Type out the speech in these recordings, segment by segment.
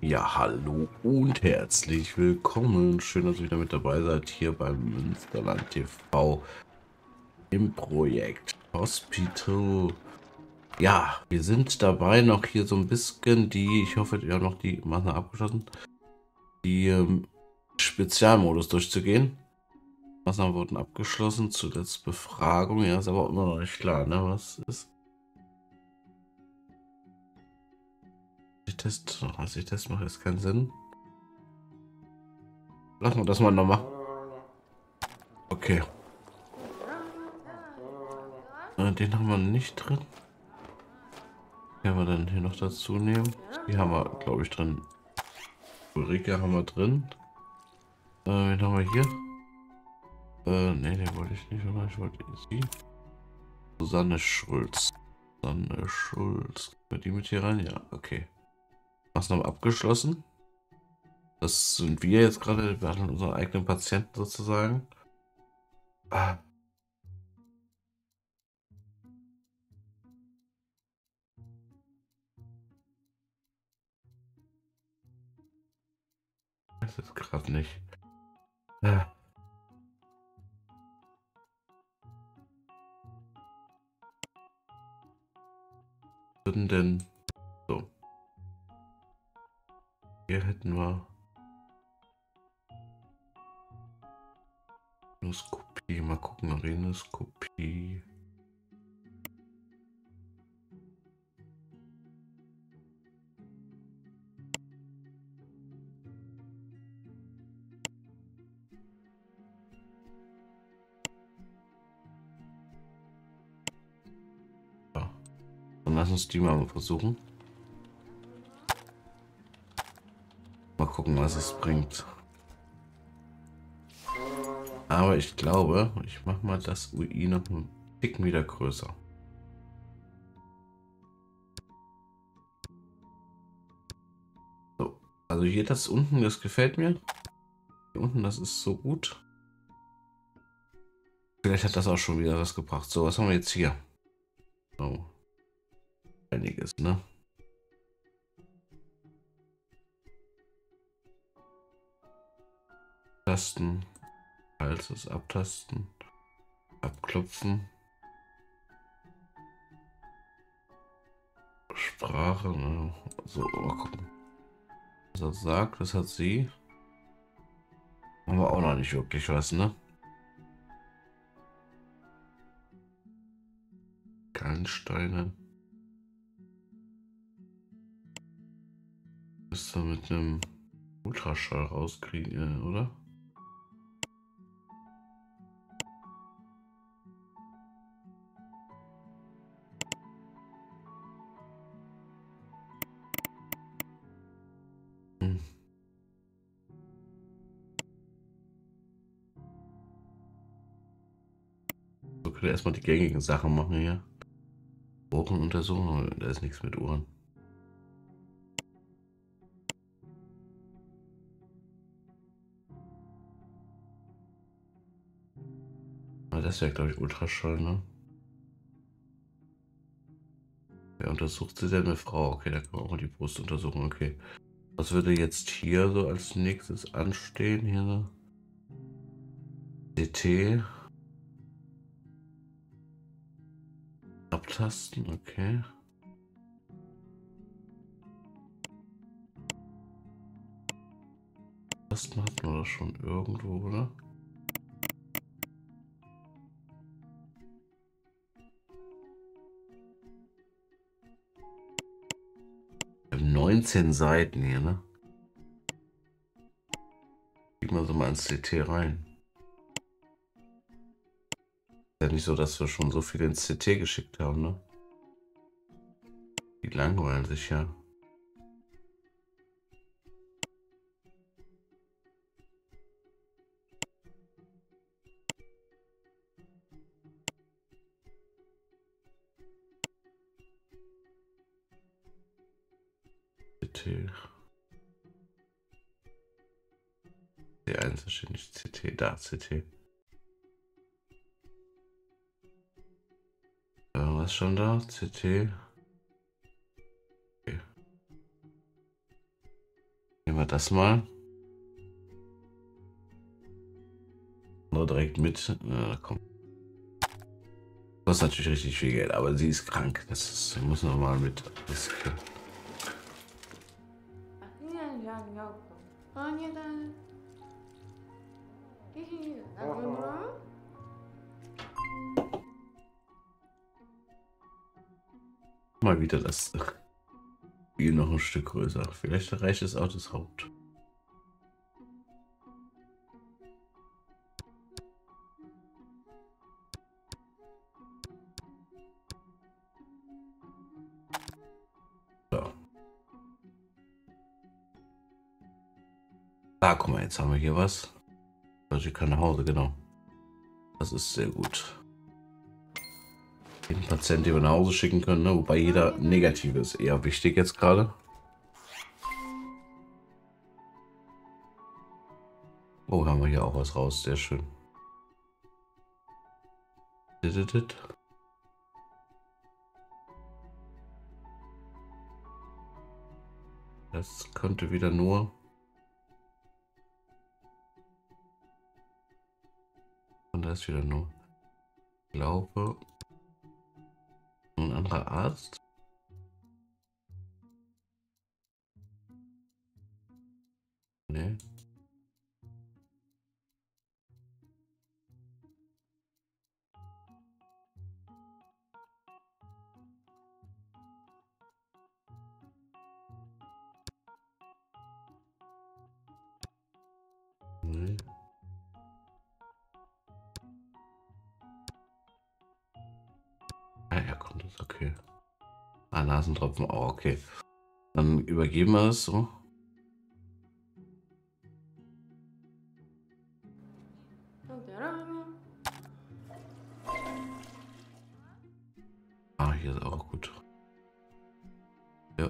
Ja, hallo und herzlich willkommen. Schön, dass ihr wieder mit dabei seid hier beim Münsterland TV im Projekt Hospital. Ja, wir sind dabei noch hier so ein bisschen die, ich hoffe, ihr habt noch die Maßnahmen abgeschlossen, die ähm, Spezialmodus durchzugehen. Maßnahmen wurden abgeschlossen, zuletzt Befragung. Ja, ist aber immer noch nicht klar, ne, was ist. Ich test, als ich Test mache, ist keinen Sinn. Lassen wir das mal noch machen. Okay. Äh, den haben wir nicht drin. Den haben wir dann hier noch dazu nehmen. Die haben wir, glaube ich, drin. Ulrike haben wir drin. Äh, wen haben wir hier? Äh, ne, den wollte ich nicht, oder? Ich wollte sie. Susanne Schulz. Susanne Schulz. Können wir die mit hier rein? Ja, okay. Maßnahmen abgeschlossen. Das sind wir jetzt gerade. Wir behandeln unseren eigenen Patienten sozusagen. Ah. Das ist gerade nicht. Ah. Würden denn so. Hier hätten wir Rhinoskopie. Mal gucken, Rhinoskopie. Lass uns die mal versuchen. Gucken, was es bringt. Aber ich glaube, ich mache mal das UI noch ein Ticken wieder größer. So, also hier das unten, das gefällt mir. Hier unten, das ist so gut. Vielleicht hat das auch schon wieder was gebracht. So, was haben wir jetzt hier? Oh. Einiges, ne? Tasten. Halses abtasten. Abklopfen. Sprache, ne? So, mal gucken. Was er sagt, das hat sie. Haben wir auch noch nicht wirklich was, ne? Gallensteine. Müsste mit einem Ultraschall rauskriegen, oder? Könnte erstmal die gängigen Sachen machen hier. Ohrenuntersuchung, da ist nichts mit Ohren. Das wäre, glaube ich, Ultraschall, ne? Wer untersucht sie denn? Eine Frau. Okay, da kann man auch mal die Brust untersuchen. Okay. Was würde jetzt hier so als nächstes anstehen? Hier so? CT. Abtasten, okay. Tasten hatten wir doch schon irgendwo, oder? Wir haben 19 Seiten hier, ne? Gib mal so mal ins CT rein ja nicht so, dass wir schon so viel ins CT geschickt haben, ne? Die langweilen sich ja. CT. C1 wahrscheinlich CT, da CT. Was schon da? CT. Okay. wir das mal. Nur direkt mit. Ja, komm. Kostet natürlich richtig viel Geld, aber sie ist krank. Das ist, muss man mal mit riskieren. Wieder das Spiel noch ein Stück größer. Vielleicht reicht es auch das Haupt. Ah, guck mal, jetzt haben wir hier was. Also ich kann nach Hause, genau. Das ist sehr gut. Den Patienten, den wir nach Hause schicken können, ne? wobei jeder negative ist eher wichtig jetzt gerade. Oh, haben wir hier auch was raus, sehr schön. Das könnte wieder nur Und da ist wieder nur. Ich glaube. Anderer Arzt. Nee. Okay. Ah, Nasentropfen oh, okay. Dann übergeben wir es so. Ah, hier ist auch gut.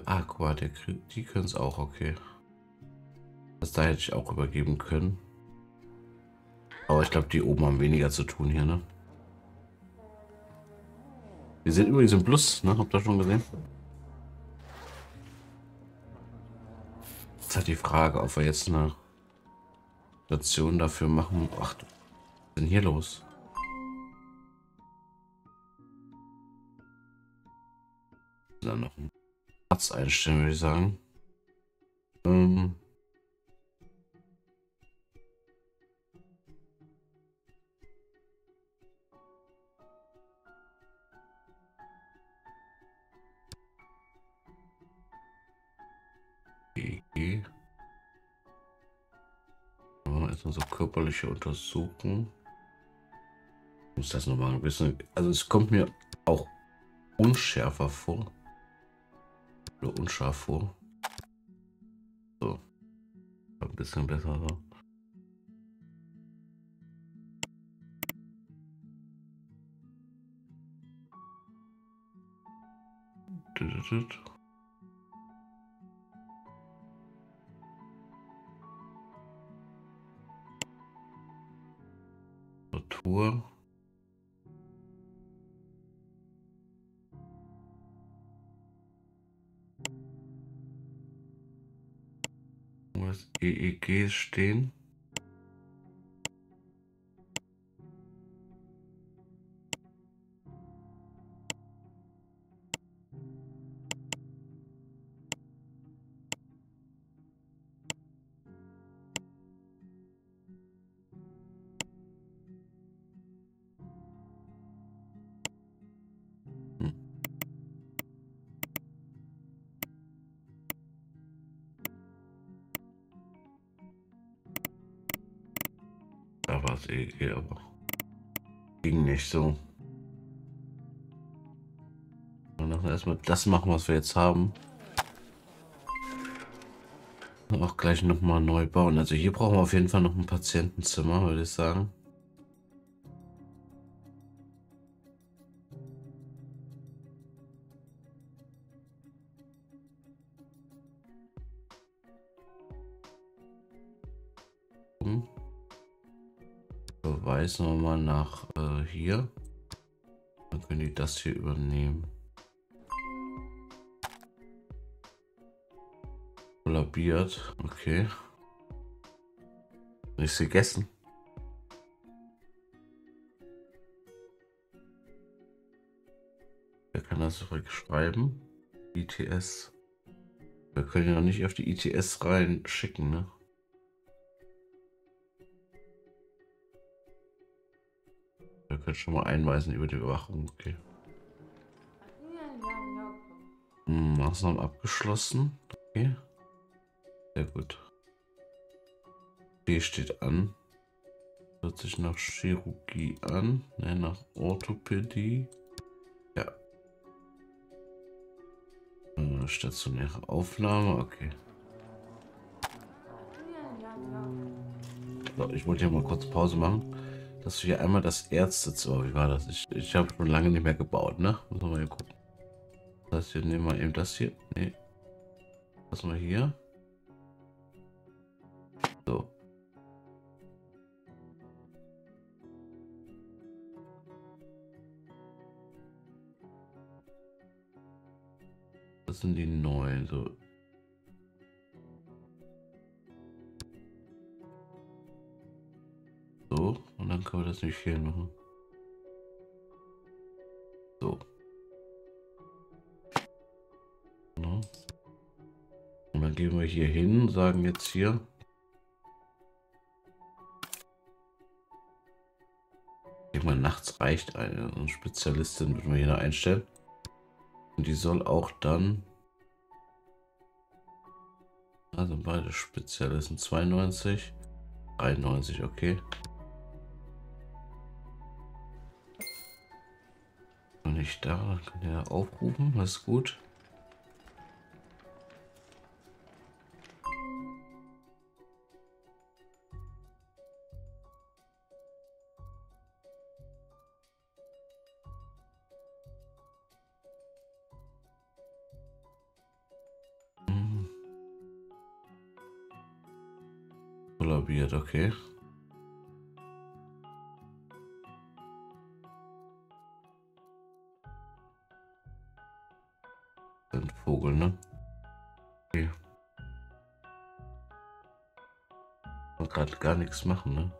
Ah, guck mal, der, die können es auch, okay. Das da hätte ich auch übergeben können. Aber ich glaube, die oben haben weniger zu tun hier, ne? Wir sind übrigens im Plus, ne? Habt ihr schon gesehen? Jetzt hat die Frage, ob wir jetzt eine Station dafür machen. Ach, was ist denn hier los? Dann noch einen Platz einstellen, würde ich sagen. Ähm. Erstmal so körperliche Untersuchung. Ich muss das nochmal ein bisschen. Also es kommt mir auch unschärfer vor. Oder unscharf vor. So. Ein bisschen besser so. Uhr. Wo das EEG stehen. Da war es eh, aber ging nicht so. Und dann erstmal das machen, was wir jetzt haben. Auch gleich nochmal neu bauen. Also hier brauchen wir auf jeden Fall noch ein Patientenzimmer, würde ich sagen. Verweisen wir mal nach äh, hier. Dann können die das hier übernehmen. kollabiert. Okay. Nichts gegessen. Wer kann das schreiben? ITS. Wir können ja nicht auf die ITS rein schicken, ne? Wir können schon mal einweisen über die Überwachung, okay. Hm, Maßnahmen abgeschlossen. Okay. Sehr gut. B steht an. Hört sich nach Chirurgie an. Ne, nach Orthopädie. Ja. Äh, stationäre Aufnahme, okay. So, ich wollte hier mal kurz Pause machen. Dass wir einmal das Ärztezimmer, wie war das? Ich, ich habe schon lange nicht mehr gebaut, ne? Müssen wir mal gucken. Das heißt, wir nehmen mal eben das hier. Nee. Was mal hier. So. Das sind die neuen. So. Und dann können wir das nicht hier machen. So. No. Und dann gehen wir hier hin, sagen jetzt hier. Irgendwann nachts reicht eine, eine Spezialistin, würden wir hier noch einstellen. Und die soll auch dann. Also beide Spezialisten 92, 93, okay. Nicht da, dann kann er aufrufen, das ist gut. kollabiert, okay. Gar nichts machen, ne?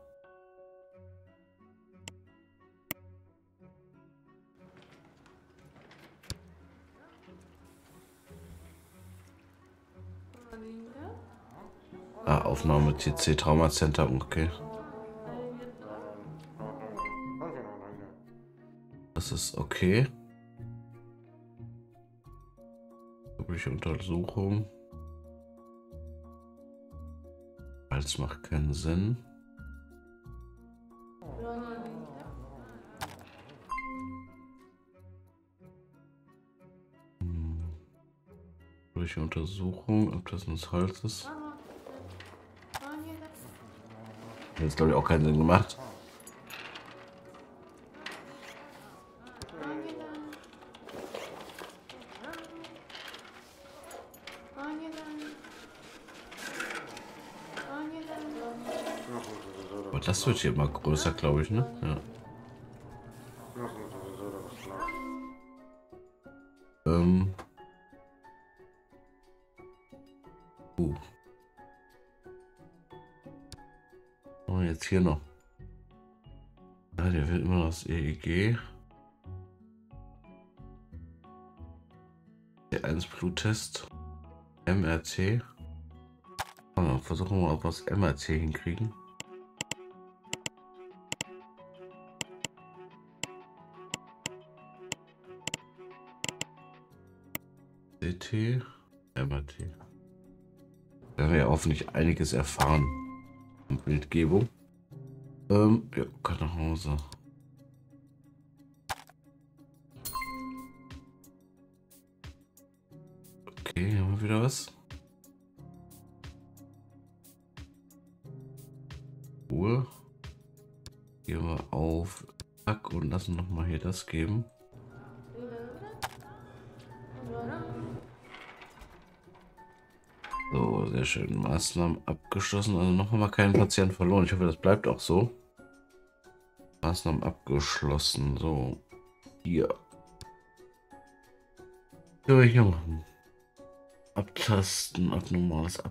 Ah, Aufnahme TC Trauma Center, okay. Das ist okay. Übliche Untersuchung. Als macht keinen Sinn. Übliche Untersuchung, ob das ins Hals ist. Jetzt glaube ich auch keinen Sinn gemacht. Aber das wird hier immer größer, glaube ich, ne? Ja. Ähm. Uh. Und jetzt hier noch. Ja, der will immer das EEG. Der 1 Bluttest. MRT. Versuchen wir mal, ob wir das MRT hinkriegen. CT, MRT. Da werden wir ja hoffentlich einiges erfahren. Bildgebung. Ähm, ja, kann nach Hause. Okay, haben wir wieder was? Uhr. Gehen wir auf Zack und lassen noch mal hier das geben. So, sehr schön. Maßnahmen abgeschlossen. Also noch einmal keinen Patienten verloren. Ich hoffe, das bleibt auch so. Maßnahmen abgeschlossen. So. Hier. Ja, hier machen. Abtasten, abnormales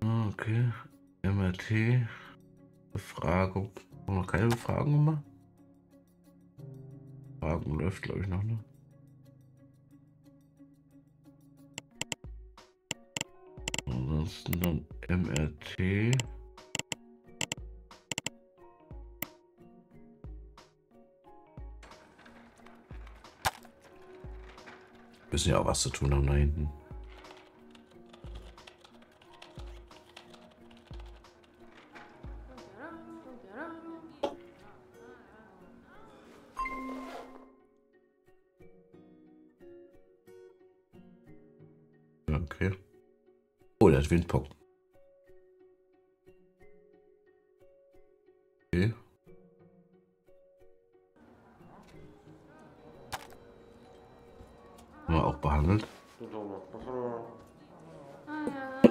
Ah, Okay. MRT. Befragung. Haben wir noch keine Befragung gemacht? Befragung läuft, glaube ich, noch, ne? Ansonsten dann MRT. Müssen ja auch was zu tun haben da hinten. Okay. Oh, der hat Windpocken. Okay. Haben wir auch behandelt.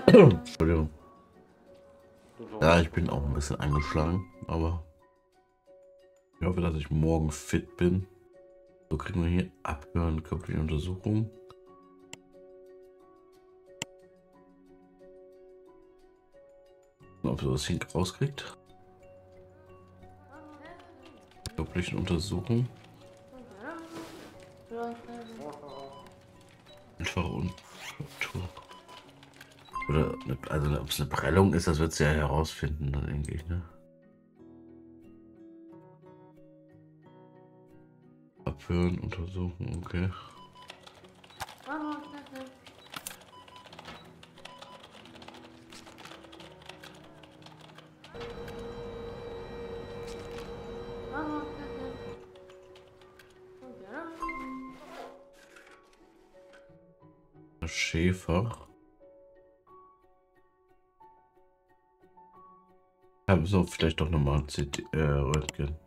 Entschuldigung. Ja, ich bin auch ein bisschen angeschlagen, aber ich hoffe, dass ich morgen fit bin. So kriegen wir hier abhören, körperliche Untersuchung. Ob sie das hin rauskriegt. Körperlichen Untersuchung. Einfache Unfraktur. Oder, also ob es eine Prellung ist, das wird sie ja herausfinden, dann ich, ne? Abhören, untersuchen, okay. Schäfer. Ja, so, vielleicht doch nochmal CT, äh, Röntgen.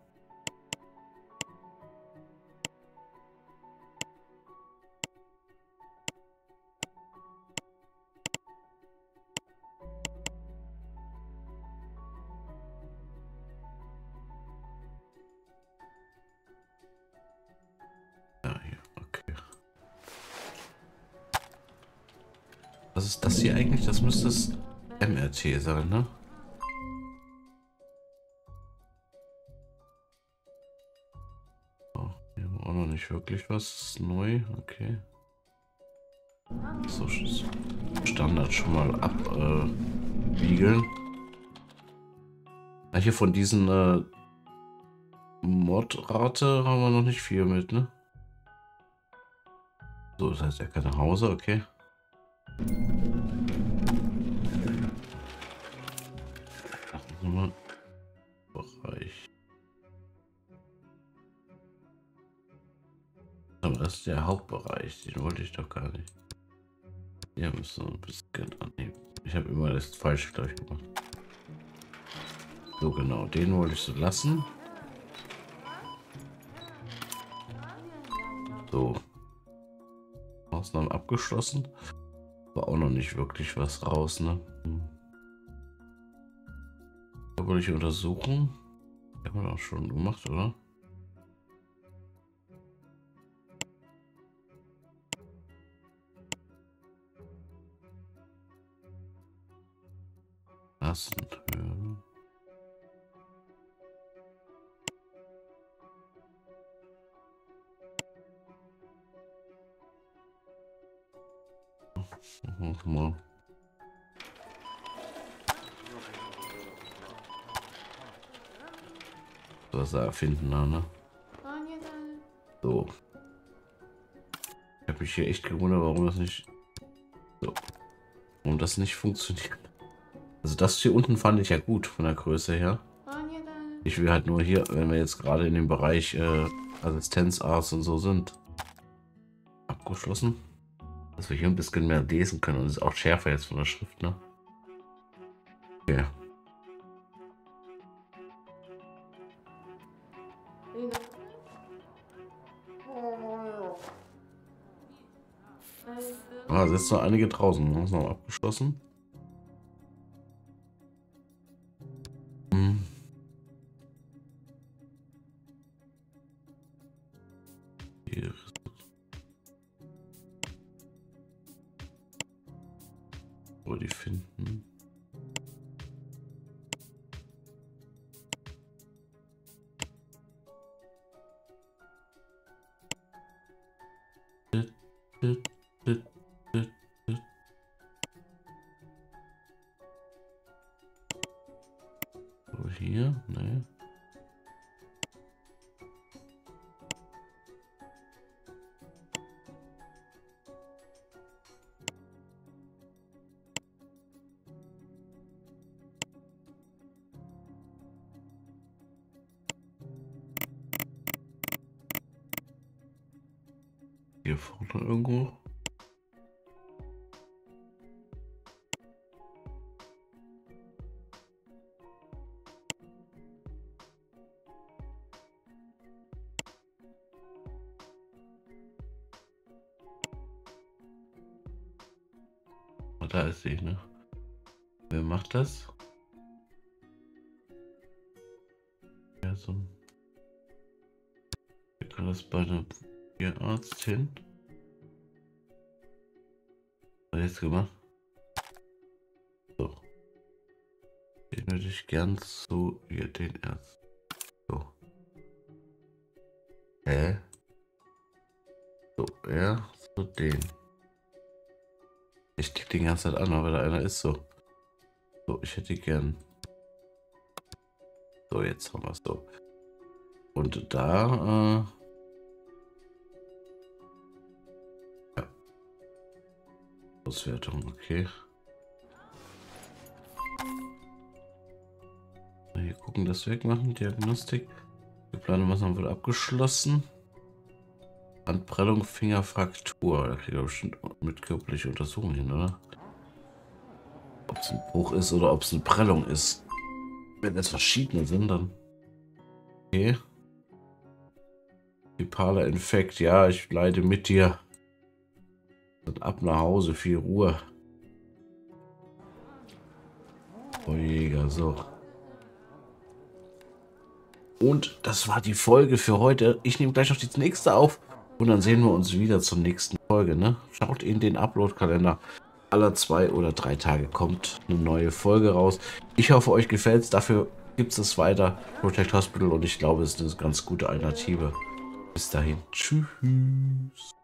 Sein, ne? Oh, hier haben wir auch noch nicht wirklich was neu. Okay. So, Standard schon mal abwiegeln. Äh, hier von diesen äh, Mordrate haben wir noch nicht viel mit, ne? So, das heißt, er kann nach Hause, okay. Nummer Bereich. Aber das ist der Hauptbereich, den wollte ich doch gar nicht. Hier müssen wir ein bisschen annehmen. Ich habe immer das falsche gleich gemacht. So genau, den wollte ich so lassen. So. Maßnahmen abgeschlossen. War auch noch nicht wirklich was raus, ne? Hm. Körperliche Untersuchung. Haben wir auch schon gemacht, oder? Hören. Mach mal. Was er erfinden, da, ne? So. Ich habe mich hier echt gewundert, warum das nicht. So. Warum das nicht funktioniert. Also das hier unten fand ich ja gut von der Größe her. Ich will halt nur hier, wenn wir jetzt gerade in dem Bereich äh, Assistenzarzt und so sind, abgeschlossen, dass wir hier ein bisschen mehr lesen können und es ist auch schärfer jetzt von der Schrift, ne? Ah, es ist noch einige draußen. Das ist noch abgeschlossen. Hm. Wo die finden. Hier vorne irgendwo. Oh, da ist sie, ne? Wer macht das? Gern zu hier den Arzt. So. Hä? So, er zu den. Ich klicke den ganze Zeit an, aber da einer ist so. So, ich hätte gern. So, jetzt haben wir es so. Und da, äh, Auswertung, okay. Hier gucken, das wegmachen. Diagnostik. Geplante Maßnahmen wurde abgeschlossen. Anprellung, Fingerfraktur. Da kriegt er bestimmt mit körperliche Untersuchung hin, oder? Ob es ein Bruch ist oder ob es eine Prellung ist. Wenn es verschiedene sind, dann. Okay. Vipaler Infekt. Ja, ich leide mit dir. Und ab nach Hause, viel Ruhe. Oh Jäger, so. Und das war die Folge für heute. Ich nehme gleich noch die nächste auf. Und dann sehen wir uns wieder zur nächsten Folge. Ne? Schaut in den Upload-Kalender. Aller zwei oder drei Tage kommt eine neue Folge raus. Ich hoffe, euch gefällt es. Dafür gibt es weiter. Protect Hospital. Und ich glaube, es ist eine ganz gute Alternative. Bis dahin. Tschüss.